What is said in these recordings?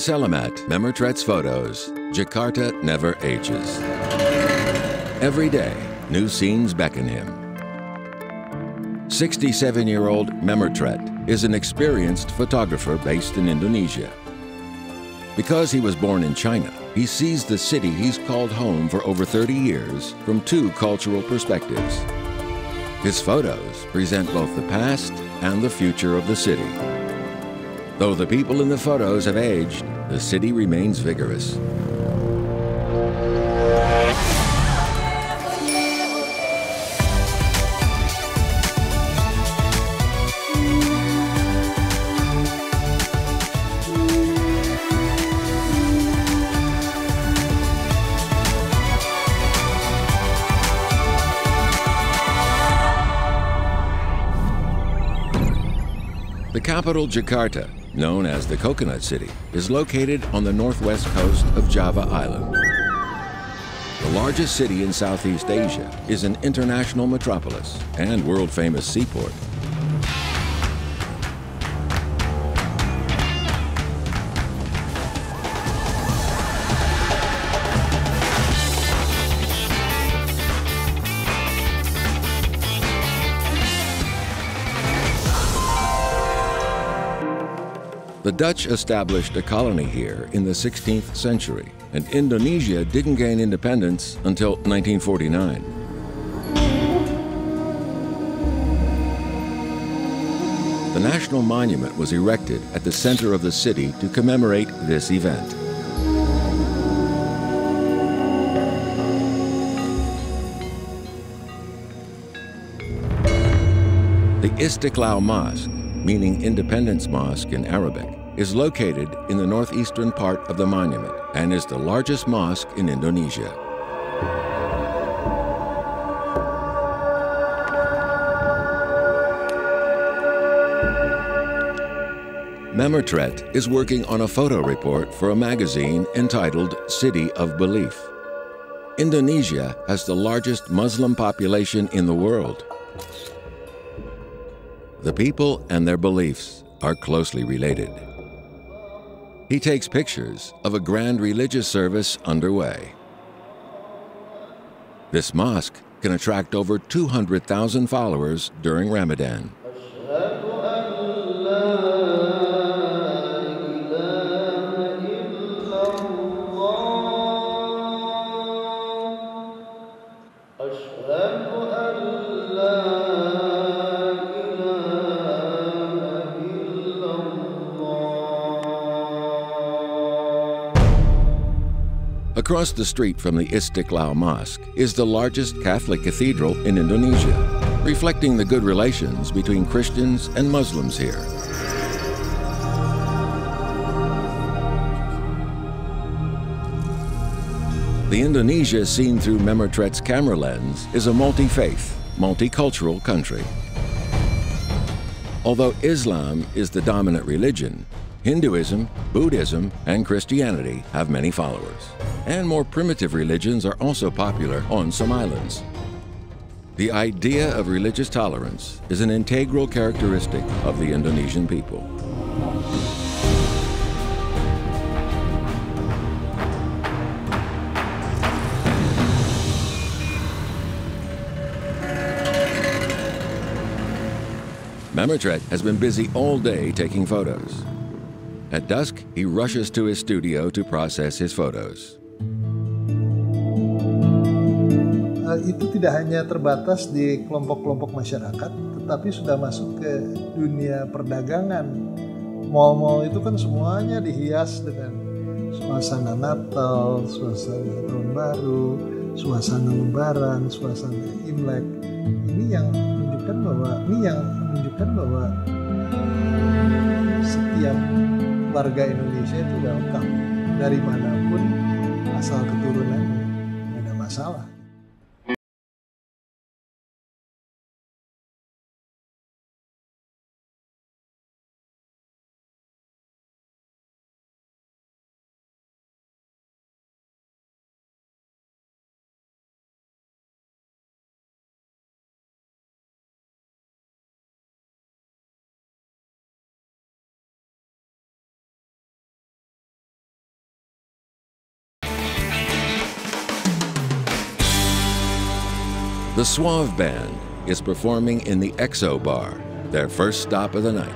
Selamat, Memortret's photos. Jakarta never ages. Every day, new scenes beckon him. 67 year old Memortret is an experienced photographer based in Indonesia. Because he was born in China, he sees the city he's called home for over 30 years from two cultural perspectives. His photos present both the past and the future of the city. Though the people in the photos have aged, the city remains vigorous. Capital, Jakarta, known as the Coconut City, is located on the northwest coast of Java Island. The largest city in Southeast Asia is an international metropolis and world-famous seaport. The Dutch established a colony here in the 16th century, and Indonesia didn't gain independence until 1949. The National Monument was erected at the center of the city to commemorate this event. The Istiqlal Mosque meaning Independence Mosque in Arabic, is located in the northeastern part of the monument and is the largest mosque in Indonesia. Memortret is working on a photo report for a magazine entitled City of Belief. Indonesia has the largest Muslim population in the world. The people and their beliefs are closely related. He takes pictures of a grand religious service underway. This mosque can attract over 200,000 followers during Ramadan. Across the street from the Istiqlal Mosque is the largest Catholic cathedral in Indonesia, reflecting the good relations between Christians and Muslims here. The Indonesia seen through Memortret's camera lens is a multi-faith, multicultural country. Although Islam is the dominant religion, Hinduism, Buddhism, and Christianity have many followers. And more primitive religions are also popular on some islands. The idea of religious tolerance is an integral characteristic of the Indonesian people. Memortret has been busy all day taking photos. At dusk, he rushes to his studio to process his photos. Itu tidak hanya terbatas di kelompok-kelompok masyarakat, tetapi sudah masuk ke dunia perdagangan. Mal-mal itu kan semuanya dihias dengan suasana Natal, suasana Tahun Baru, suasana Lebaran, suasana Imlek. Ini yang menunjukkan bahwa ini yang menunjukkan bahwa setiap warga Indonesia itu welcome dari mana pun asal keturunannya, tidak ada masalah. The Suave Band is performing in the Exo Bar, their first stop of the night.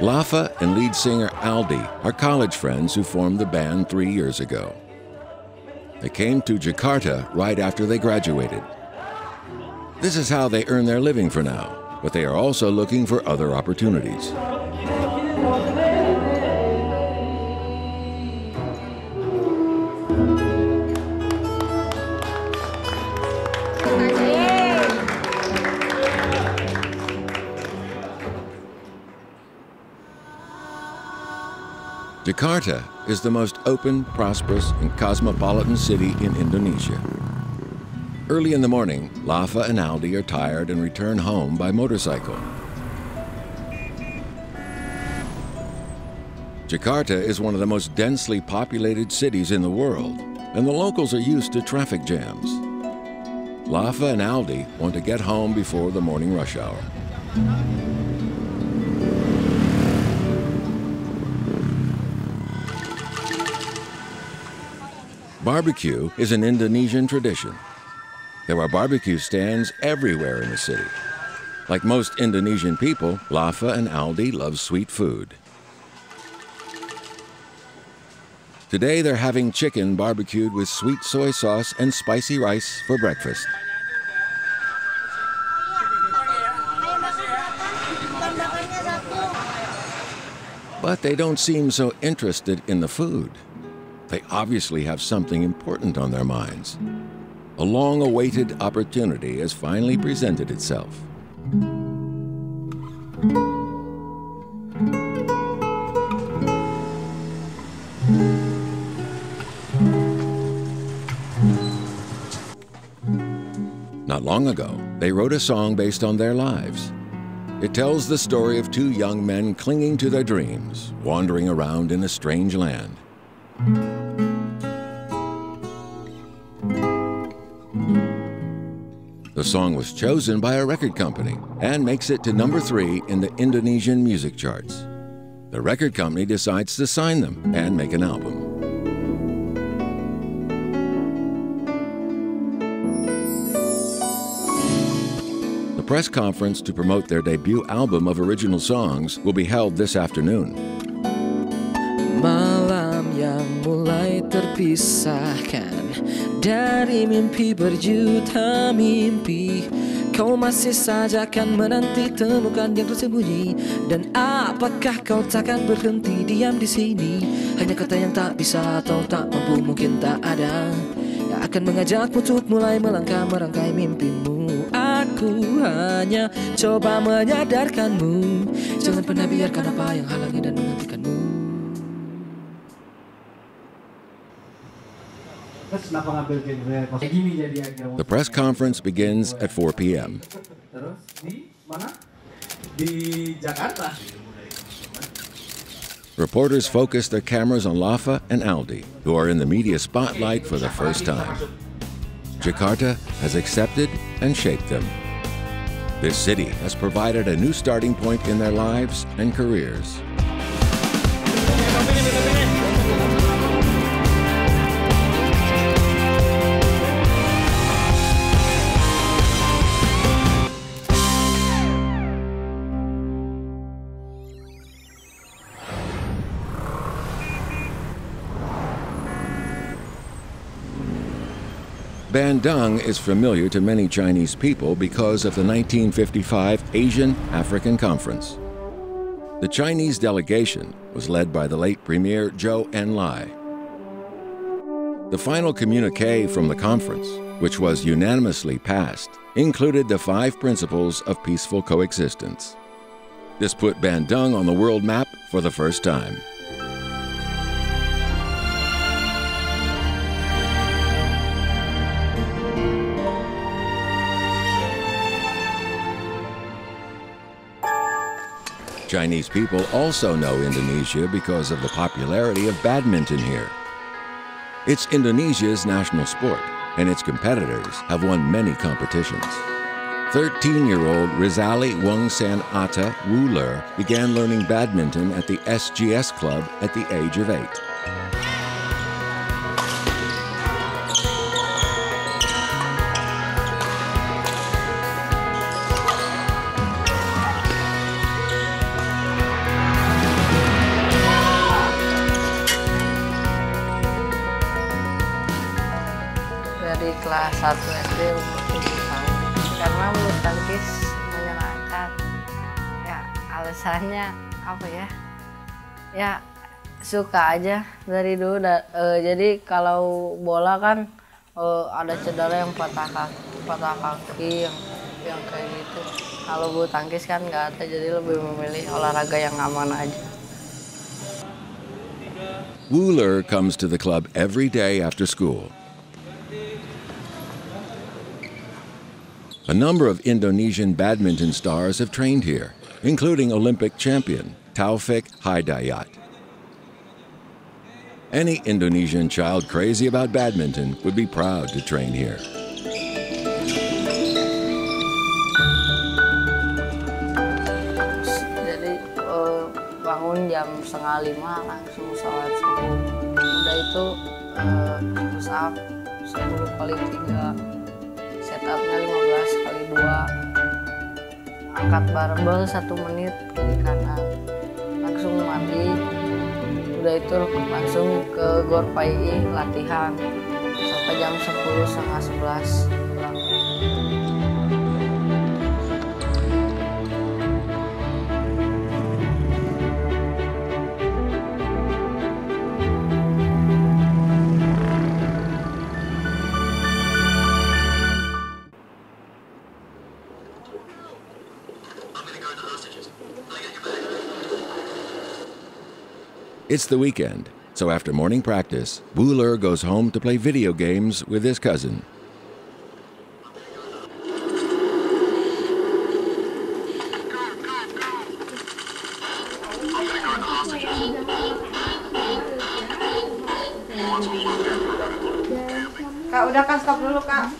Lafa and lead singer Aldi are college friends who formed the band three years ago. They came to Jakarta right after they graduated. This is how they earn their living for now, but they are also looking for other opportunities. Jakarta is the most open, prosperous, and cosmopolitan city in Indonesia. Early in the morning, Lafa and Aldi are tired and return home by motorcycle. Jakarta is one of the most densely populated cities in the world, and the locals are used to traffic jams. Lafa and Aldi want to get home before the morning rush hour. Barbecue is an Indonesian tradition. There are barbecue stands everywhere in the city. Like most Indonesian people, Lafa and Aldi love sweet food. Today they're having chicken barbecued with sweet soy sauce and spicy rice for breakfast. But they don't seem so interested in the food. They obviously have something important on their minds. A long awaited opportunity has finally presented itself. Not long ago, they wrote a song based on their lives. It tells the story of two young men clinging to their dreams, wandering around in a strange land. Song was chosen by a record company and makes it to number three in the Indonesian music charts. The record company decides to sign them and make an album. The press conference to promote their debut album of original songs will be held this afternoon. Malam yang mulai terpisahkan Dari mimpi berjuta mimpi Kau masih saja akan menanti temukan yang tersembunyi. Dan apakah kau takkan berhenti diam di sini? Hanya kata yang tak bisa atau tak mampu mungkin tak ada. Yang akan mengajakmu untuk mulai melangkah merangkai mimpimu. Aku hanya coba menyadarkanmu. Jangan pernah biarkan apa yang halangi dan menghentikanmu The press conference begins at 4 p.m. Terus di mana? Di Jakarta. Reporters focus their cameras on Lafa and Aldi, who are in the media spotlight for the first time. Jakarta has accepted and shaped them. This city has provided a new starting point in their lives and careers. Bandung is familiar to many Chinese people because of the 1955 Asian African Conference. The Chinese delegation was led by the late Premier Zhou Enlai. The final communique from the conference, which was unanimously passed, included the five principles of peaceful coexistence. This put Bandung on the world map for the first time. Chinese people also know Indonesia because of the popularity of badminton here. It's Indonesia's national sport, and its competitors have won many competitions. 13 year old Rizali Wongsan Atta Wuler began learning badminton at the SGS Club at the age of eight. 1 SD umur 7 tahun. Karena bulu tangkis menyenangkan. Ya alasannya apa ya? Ya suka aja dari dulu da- eh, jadi kalau bola kan eh, ada cedera yang patah kaki, patah kaki yang yang kayak gitu. Kalau bulu tangkis kan nggak ada jadi lebih memilih olahraga yang aman aja. Wuler comes to the club every day after school. A number of Indonesian badminton stars have trained here, including Olympic champion Taufik Hidayat. Any Indonesian child crazy about badminton would be proud to train here. jadi eh, bangun jam setengah lima langsung sholat subuh udah itu eh, push up 10 kali 3 setupnya 15 kali 2 angkat barbel satu menit kiri kanan. Langsung mandi. Udah itu langsung ke gor PAI latihan. Sampai jam 10 setengah 11 It's the weekend, so after morning practice, Wuler goes home to play video games with his cousin. Kak, udah kan stop dulu, Kak.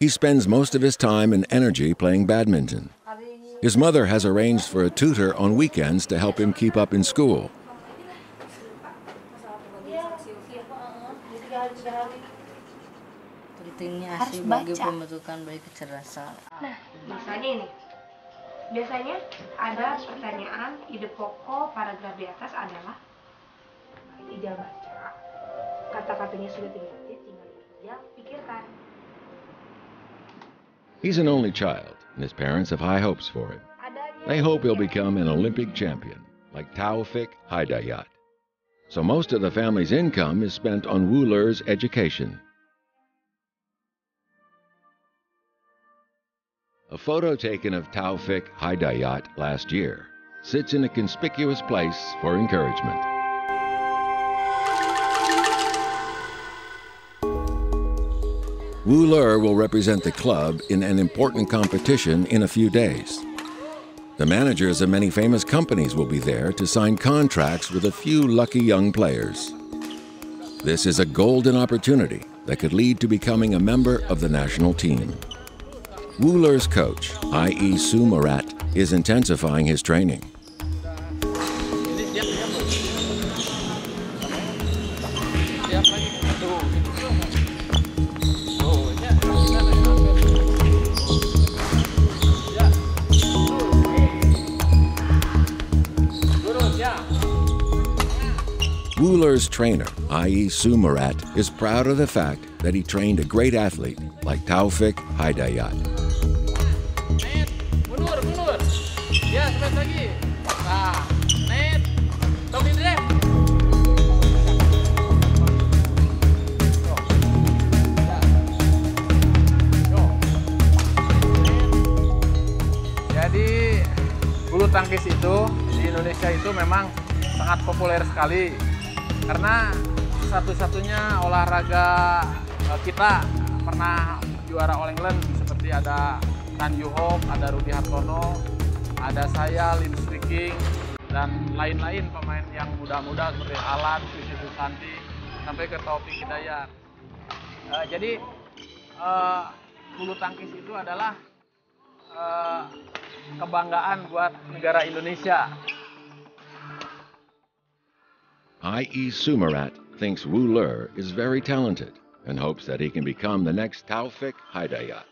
He spends most of his time and energy playing badminton. His mother has arranged for a tutor on weekends to help him keep up in school. pentingnya Harus bagi baca. pembentukan bayi kecerdasan Nah, misalnya ini. Biasanya ada pertanyaan, ide pokok paragraf di atas adalah nah, baca. Kata-katanya sudah dimengerti, He's an only child, and his parents have high hopes for him. They hope he'll become an Olympic champion, like Taufik Hidayat. So most of the family's income is spent on Wuler's education. A photo taken of Taufik Hidayat last year sits in a conspicuous place for encouragement. Wuler will represent the club in an important competition in a few days. The managers of many famous companies will be there to sign contracts with a few lucky young players. This is a golden opportunity that could lead to becoming a member of the national team. Wuler's coach, I.E. Sumarat, is intensifying his training. Trainer, I.E. Sumarat, is proud of the fact that he trained a great athlete like Taufik Hidayat. ya jadi bulu tangkis itu di Indonesia itu memang sangat populer sekali karena satu-satunya olahraga eh, kita pernah juara All England seperti ada Tan Yuhok, ada Rudi Hartono, ada saya Lim Swee King, dan lain-lain pemain yang muda-muda seperti Alan, Susi Susanti, sampai ke Taufik Hidayat. Uh, jadi uh, bulu tangkis itu adalah uh, kebanggaan buat negara Indonesia. I.E. Sumarat thinks Wuler is very talented and hopes that he can become the next Taufik Hidayat.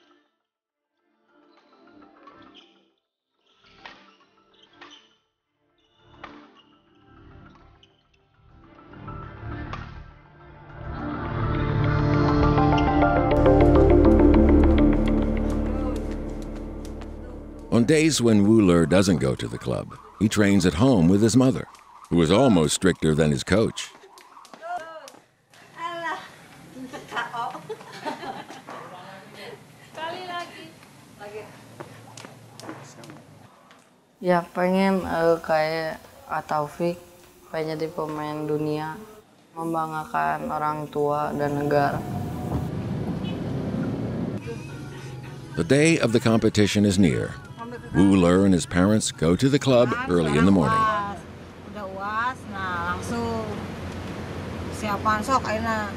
On days when Wuler doesn't go to the club, he trains at home with his mother, who is almost stricter than his coach. Ya pengen uh, kayak Ataufik, pengen jadi pemain dunia, membanggakan orang tua dan negara. The day of the competition is near. Wuler and his parents go to the club early in the morning. khoan sọc ấy là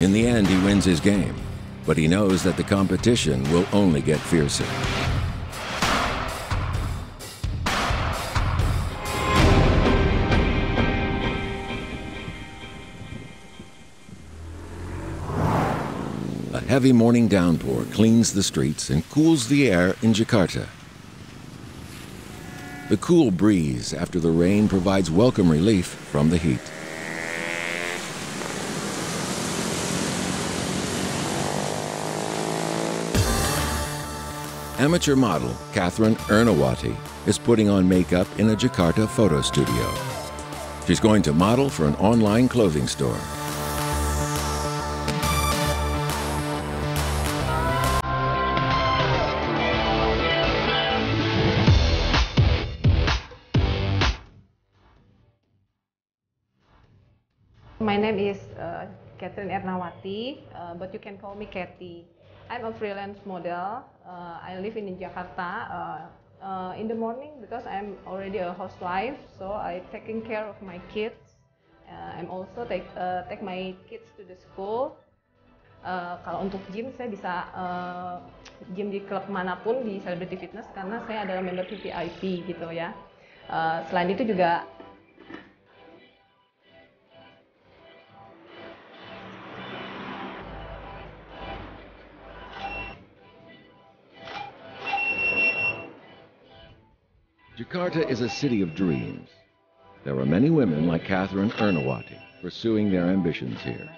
In the end, he wins his game, but he knows that the competition will only get fiercer. A heavy morning downpour cleans the streets and cools the air in Jakarta. The cool breeze after the rain provides welcome relief from the heat. Amateur model Catherine Ernawati is putting on makeup in a Jakarta photo studio. She's going to model for an online clothing store. My name is uh, Catherine Ernawati, uh, but you can call me Cathy. I'm a freelance model. Uh, I live in Jakarta. Uh, uh, in the morning, because I'm already a housewife, so I taking care of my kids. Uh, I'm also take uh, take my kids to the school. Uh, kalau untuk gym, saya bisa uh, gym di klub mana pun di Celebrity Fitness karena saya adalah member VIP gitu ya. Uh, selain itu juga Jakarta is a city of dreams. There are many women like Catherine Ernawati pursuing their ambitions here.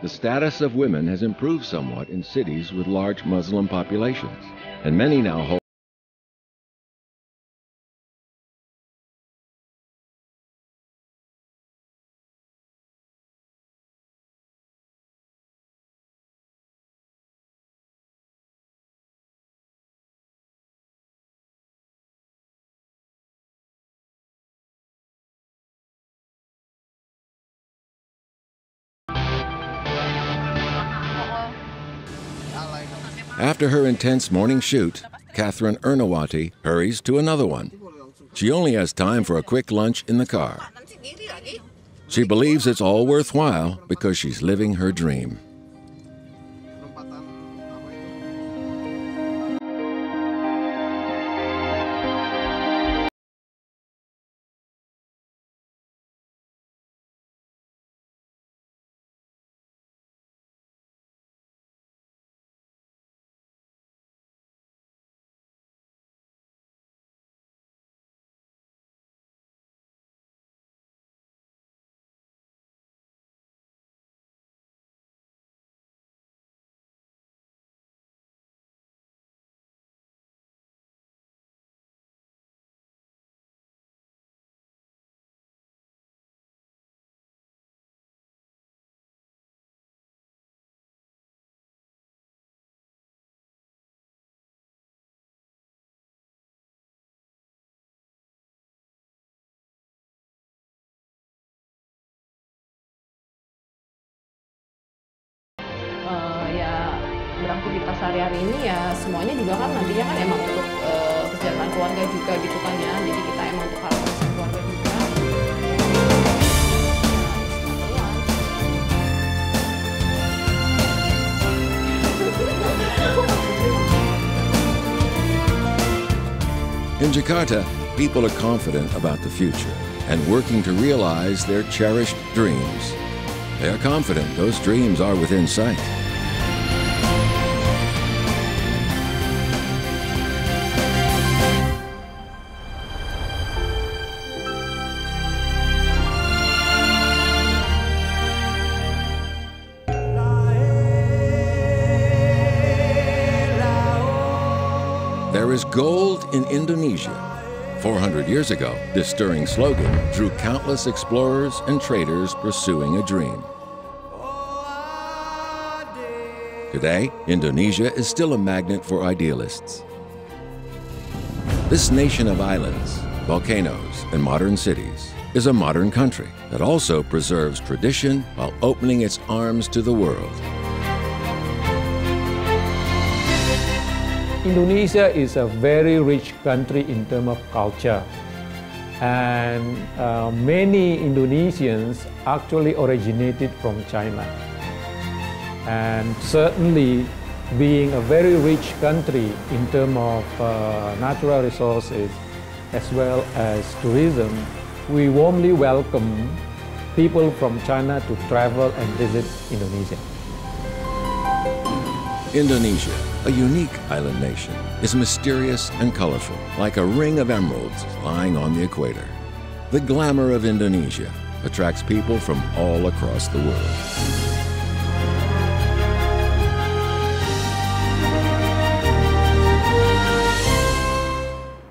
The status of women has improved somewhat in cities with large Muslim populations, and many now hold After her intense morning shoot, Catherine Ernawati hurries to another one. She only has time for a quick lunch in the car. She believes it's all worthwhile because she's living her dream. Sehari-hari ini ya semuanya juga kan nantinya kan emang untuk uh, kesejahteraan keluarga juga gitu kan ya jadi kita emang untuk keluarga juga In Jakarta, people are confident about the future and working to realize their cherished dreams. They are confident those dreams are within sight. There is gold in Indonesia. 400 years ago, this stirring slogan drew countless explorers and traders pursuing a dream. Today, Indonesia is still a magnet for idealists. This nation of islands, volcanoes, and modern cities is a modern country that also preserves tradition while opening its arms to the world. Indonesia is a very rich country in terms of culture. And uh, many Indonesians actually originated from China. And certainly, being a very rich country in terms of uh, natural resources as well as tourism, we warmly welcome people from China to travel and visit Indonesia. Indonesia, a unique island nation, is mysterious and colorful, like a ring of emeralds lying on the equator. The glamour of Indonesia attracts people from all across the world.